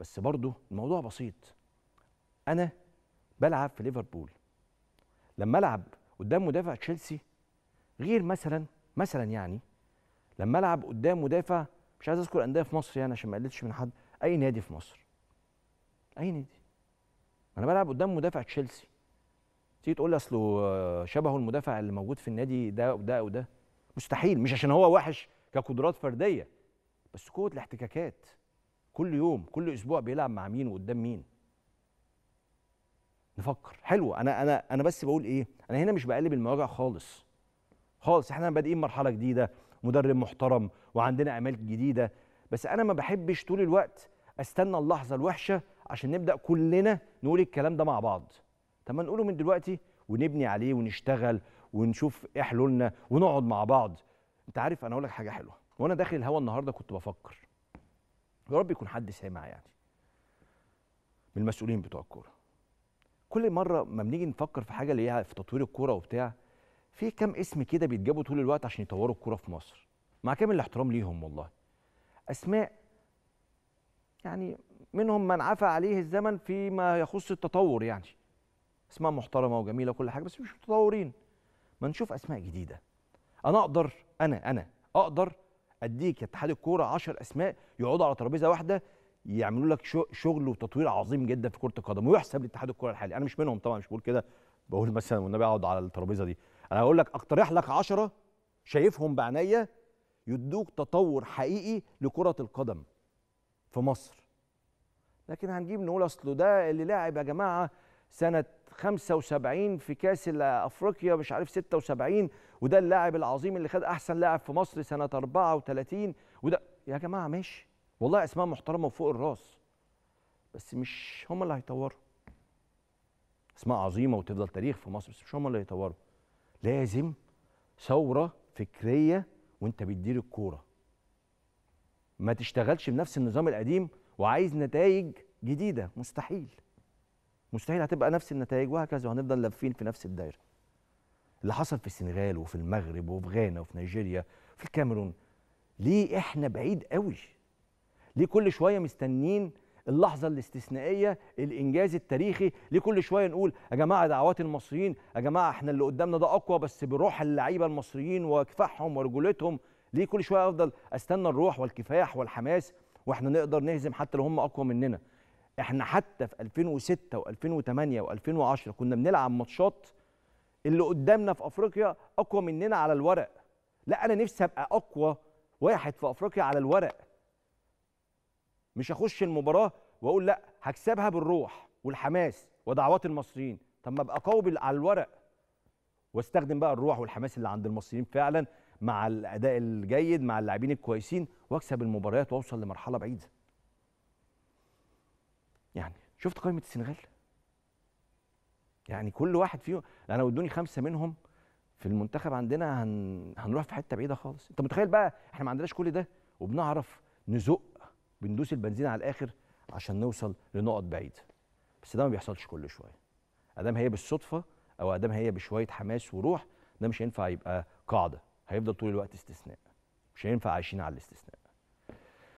بس برضه الموضوع بسيط. أنا بلعب في ليفربول. لما ألعب قدام مدافع تشيلسي غير مثلا مثلا يعني لما ألعب قدام مدافع مش عايز أذكر أندية في مصر يعني عشان ما اقللش من حد أي نادي في مصر. أي نادي. أنا بلعب قدام مدافع تشيلسي. تيجي تقول لي اصله شبهه المدافع اللي موجود في النادي ده وده وده. مستحيل مش عشان هو وحش كقدرات فردية بس قوة الاحتكاكات. كل يوم كل أسبوع بيلعب مع مين وقدام مين. نفكر. حلو. أنا أنا أنا بس بقول إيه أنا هنا مش بقلب المواجع خالص. خالص. إحنا بادئين مرحلة جديدة مدرب محترم وعندنا امال جديدة. بس أنا ما بحبش طول الوقت أستنى اللحظة الوحشة عشان نبدأ كلنا نقول الكلام ده مع بعض. طب ما نقوله من دلوقتي ونبني عليه ونشتغل ونشوف إيه حلولنا ونقعد مع بعض. أنت عارف أنا أقول لك حاجة حلوة. وأنا داخل الهوا النهارده كنت بفكر. يا رب يكون حد سامع يعني من المسؤولين بتوع الكورة. كل مرة ما بنيجي نفكر في حاجة اللي هي في تطوير الكورة وبتاع في كام اسم كده بيتجابوا طول الوقت عشان يطوروا الكورة في مصر؟ مع كامل الاحترام ليهم والله. أسماء يعني منهم من عفى عليه الزمن فيما يخص التطور يعني. أسماء محترمة وجميلة وكل حاجة بس مش متطورين. ما نشوف أسماء جديدة. أنا أقدر أنا أنا أقدر أديك اتحاد الكورة 10 أسماء يقعدوا على ترابيزة واحدة يعملوا لك شغل وتطوير عظيم جدا في كرة القدم ويحسب لاتحاد الكوره الحالي. أنا مش منهم طبعا مش بقول كده. بقول مثلا والنبي اقعد على الترابيزة دي. أنا هقول لك اقترح لك 10 شايفهم بعينيا يدوك تطور حقيقي لكرة القدم في مصر. لكن هنجيب نقول أصله ده اللي لاعب يا جماعة سنة 75 في كأس افريقيا مش عارف 76 وده اللاعب العظيم اللي خد أحسن لاعب في مصر سنة 34 وده يا جماعة ماشي. والله أسماء محترمة وفوق الراس بس مش هم اللي هيطوروا. أسماء عظيمة وتفضل تاريخ في مصر بس مش هم اللي هيطوروا. لازم ثورة فكرية وأنت بتدير الكورة. ما تشتغلش بنفس النظام القديم وعايز نتائج جديدة مستحيل. مستحيل هتبقى نفس النتائج وهكذا وهنفضل لافين في نفس الدايرة. اللي حصل في السنغال وفي المغرب وفي غانا وفي نيجيريا وفي الكاميرون ليه إحنا بعيد قوي؟ ليه كل شوية مستنيين اللحظة الاستثنائية الإنجاز التاريخي؟ ليه كل شوية نقول يا جماعة دعوات المصريين؟ يا جماعة إحنا اللي قدامنا ده أقوى بس بروح اللعيبة المصريين وكفاحهم ورجولتهم ليه كل شوية أفضل أستنى الروح والكفاح والحماس وإحنا نقدر نهزم حتى لو هم أقوى مننا؟ إحنا حتى في 2006 و2008 و2010 كنا بنلعب ماتشات اللي قدامنا في أفريقيا أقوى مننا على الورق. لا أنا نفسي أبقى أقوى واحد في أفريقيا على الورق. مش اخش المباراة وأقول لا هكسبها بالروح والحماس ودعوات المصريين. طب ما أبقى قوي على الورق. واستخدم بقى الروح والحماس اللي عند المصريين فعلا مع الأداء الجيد مع اللاعبين الكويسين وأكسب المباريات وأوصل لمرحلة بعيدة. شفت قائمة السنغال؟ يعني كل واحد فيهم أنا لو ادوني خمسة منهم في المنتخب عندنا هن... هنروح في حتة بعيدة خالص. انت متخيل بقى إحنا ما عندناش كل ده وبنعرف نزق بندوس البنزين على الآخر عشان نوصل لنقط بعيدة. بس ده ما بيحصلش كل شوية. أدام هي بالصدفة أو أدام هي بشوية حماس وروح ده مش هينفع يبقى قاعدة. هيفضل طول الوقت استثناء. مش هينفع عايشين على الاستثناء.